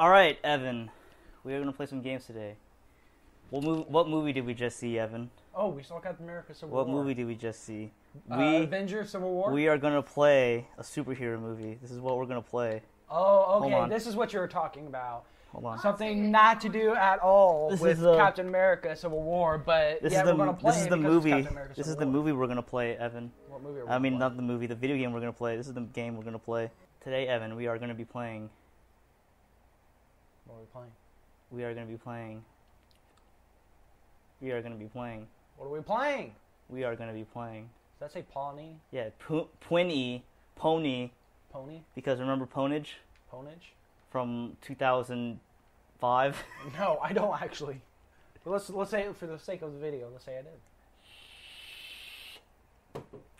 All right, Evan. We are gonna play some games today. What movie? What movie did we just see, Evan? Oh, we saw Captain America Civil What War. What movie did we just see? Uh, We Avengers Civil War. we are gonna play a superhero movie. This is what we're gonna play. oh, okay. This is what you were talking about. Hold on. Something not to do at all This with uh, Captain America Civil War, but This yeah, is the we're gonna play this is the movie. This is the War. movie we're gonna play, Evan. What movie? Are we I mean, gonna not the movie, the video game we're gonna play. This is the game we're gonna play today, Evan. We are gonna be playing. What are we playing? We are gonna be playing. We are gonna be playing. What are we playing? We are gonna be playing. Does that say Pawnee? Yeah, Pu- Pwinny, Pony, Pony? because remember Ponage Ponage? from 2005. No, I don't actually. But let's let's say for the sake of the video. Let's say I did.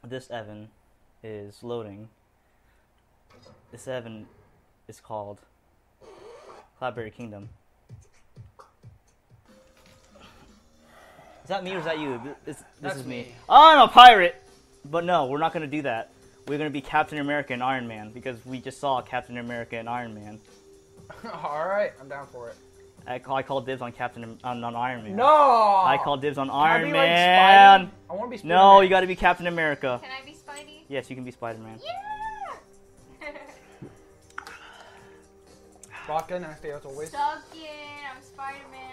this Evan is loading. This Evan is called Cloudberry Kingdom. Is that me or is that you? This, this That's is me. me. Oh, I'm a pirate! But no, we're not going to do that. We're going to be Captain America and Iron Man because we just saw Captain America and Iron Man. all right, I'm down for it. I call, I call dibs on Captain on, on Iron Man. No. I call dibs on Can I Iron be like Man. Spidey? I want to be. no, Spider-Man. No, you got to be Captain America. Can I be Spidey? Yes, you can be Spider Man. Yeah! Vodka nasty as always. Suck it, I'm Spider-Man.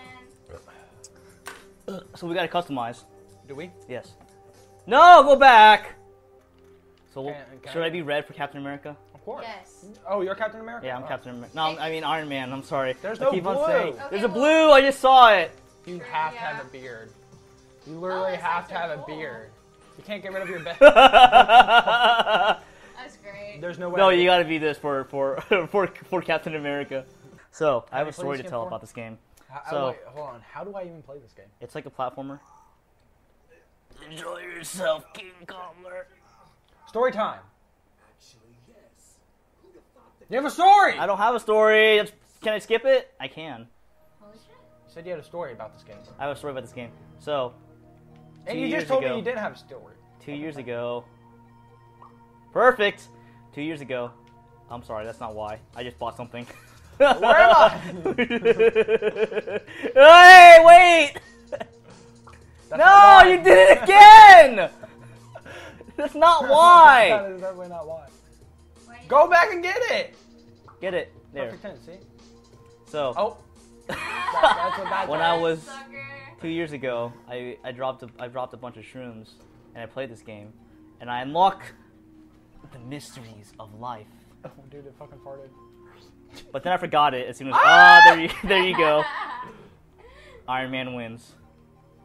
So we got to customize. Do we? Yes. No, go back. So Can- can should I- I be red for Captain America? Of course. Yes. Oh, you're Captain America. Yeah, I'm Oh. Captain America. No, I'm- I mean Iron Man. I'm sorry. There's I no keep on blue. saying- Okay, There's a blue. I just saw it. You Sure, have to have a beard. You oh, literally that's have to have a beard. You can't get rid of your beard. That's great. There's no way. no, you got to be this for for for for Captain America. So I have you a story to tell before? about this game. How, So- wait, hold on. How do I even play this game? It's like a platformer. Enjoy yourself, King Kongler. Story time. Actually, yes. You have a story. I don't have a story. Can I skip it? I can. You said you had a story about this game, I have a story about this game. So and you years just told ago. me you didn't have a story. two years ago. Perfect. Two years ago. I'm sorry, that's not why. I just bought something. Where am I? hey, wait! That's No, you did it again! That's not why. is definitely not why. Did Go back and get it. Get it there. Perfect ten. See? So Oh. That When. I was- Sucker. two years ago, I, I dropped a, I dropped a bunch of shrooms and I played this game, and I unlock the mysteries of life. Oh, dude, it fucking farted. But then I forgot it as soon as ah there you there you go. Iron Man wins.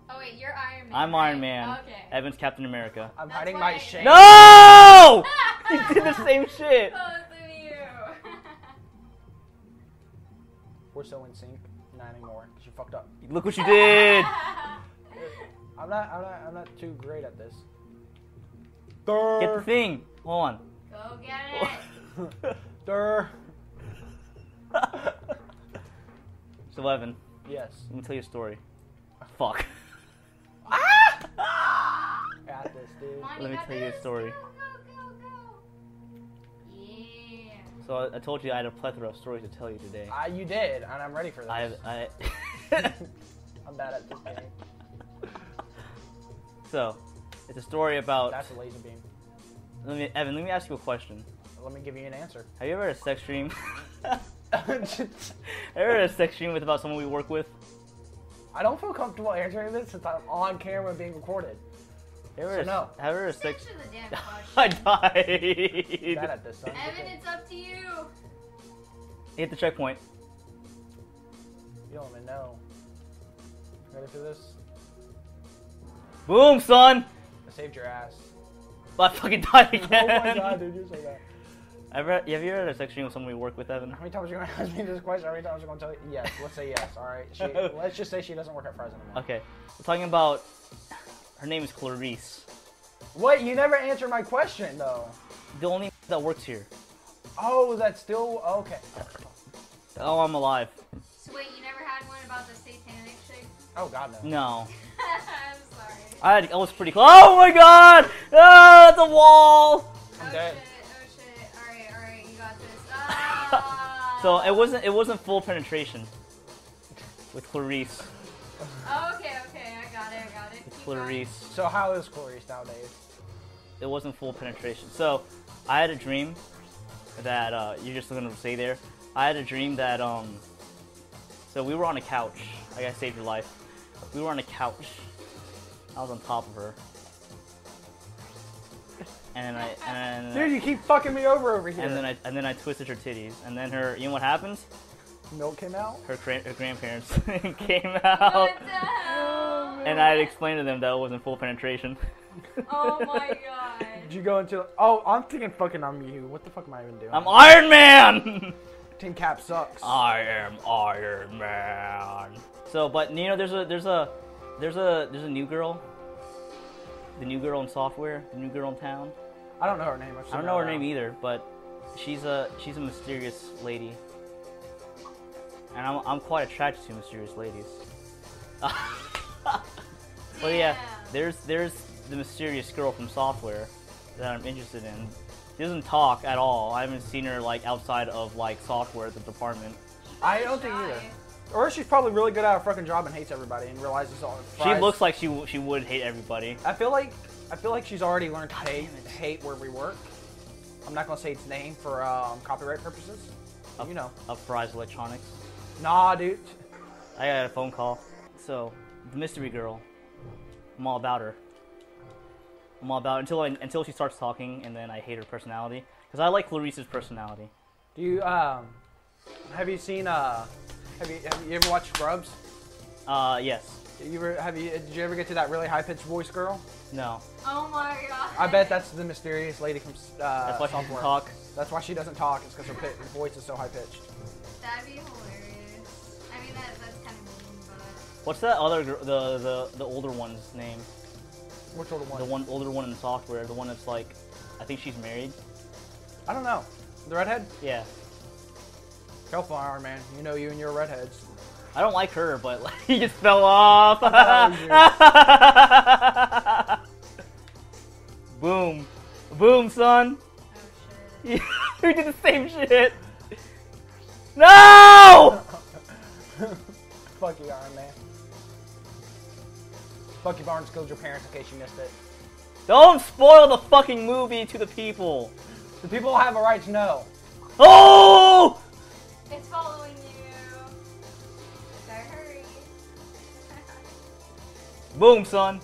Oh wait, you're Iron Man. I'm right? Iron Man. Okay. Evan's Captain America. I'm That's hiding my I- shame. No! You did the same shit. Both of you. We're so in sync. Not anymore, because you fucked up. Look what you did. I'm not. I'm not. I'm not too great at this. Get the thing. Hold on. Go get it. Durr. it's 11. Yes. let me tell you a story. Fuck. Got this, dude. Come Let me got tell you a story. Go, go, go, go. Yeah. So I, I told you I had a plethora of stories to tell you today. Ah, you did, and I'm ready for this. I I. I'm bad at this game. so, it's a story about. That's a laser beam. Let me, Evan, let me ask you a question. Let me give you an answer. Have you ever had a sex dream? Have you ever had a sex dream with about someone we work with? I don't feel comfortable answering this since I'm on camera being recorded. Have you ever had a- no. Have ever a sex? Answer the damn I question. died. Bad at this, son. Evan, it's up to you. Hit the checkpoint. You don't even know. Ready for this? Boom, son. I saved your ass. I fucking died again. oh my god, dude, you're so bad. Ever, have you ever had a sex dream with someone we work with, Evan? How many times are you gonna ask me this question? How many times are you gonna tell you? Yes, let's say yes. All right. She, let's just say she doesn't work at Fry's anymore. Okay, we're talking about. Her name is Clarice. What? You never answered my question though. The only that works here. Oh, that's still okay. Oh, I'm alive. So wait, you never had one about the satanic chick? Oh god no. No, I'm sorry. I, had, I was pretty close. Oh my god! Ah, it's a wall. I'm oh dead. shit, oh shit. Alright, alright, you got this. Ah, So it wasn't it wasn't full penetration with Clarice. Oh, okay, okay, I got it, I got it. With Keep going. Clarice. So how is Clarice nowadays? It wasn't full penetration. So I had a dream that uh, you're just gonna say there. I had a dream that um. So we were on a couch. Like I saved your life. We were on a couch. I was on top of her. And then I and then Dude, you keep fucking me over over here. and then I and then I twisted her titties. And then her, you know what happens? Milk came out. Her, gra- her grandparents came out, What the hell? and I had explained to them that it wasn't full penetration. Oh my god. Did you go into? Oh, I'm thinking fucking I'm you. What the fuck am I even doing? I'm Iron Man. Tin Cap sucks. I am Iron Man. So, but you know, there's a there's a there's a there's a new girl. The new girl in software, the new girl in town. I don't know her name. I've seen I don't know her around. name either, but she's a she's a mysterious lady, and I'm I'm quite attracted to mysterious ladies. but yeah, Damn. there's there's the mysterious girl from software that I'm interested in. She doesn't talk at all. I haven't seen her like outside of like software at the department. I don't think either. Or she's probably really good at her fucking job and hates everybody and realizes all. She looks like she w- she would hate everybody. I feel like I feel like she's already learned to God hate damn it. hate where we work. I'm not gonna say its name for um, copyright purposes. Of- You know. Of Fry's Electronics. Nah, dude. I got a phone call. So, the mystery girl. I'm all about her. I'm all about until I, until she starts talking, and then I hate her personality because I like Clarice's personality. Do you um have you seen uh have you have you ever watched Scrubs? Uh, yes. You ever have you did you ever get to that really high pitched voice girl? No. Oh my god. I bet that's the mysterious lady from uh, That's why she doesn't software. talk. That's why she doesn't talk. It's because her, her voice is so high pitched. That'd be hilarious. I mean, that, that's kind of mean, but. What's that other gr- the the the older one's name? Which sort of one? The one older one in software. The one that's like, I think she's married. I don't know. The redhead? Yeah. Careful, Iron Man. You know you and your redheads. I don't like her, but like, he just fell off. Boom. Boom, son. Oh shit. we did the same shit. No! Fuck you, Iron Man. Fuck Bucky Barnes killed your parents in case you missed it. Don't spoil the fucking movie to the people. The people have a right to know. Oh! It's following you. Better hurry. Boom, son.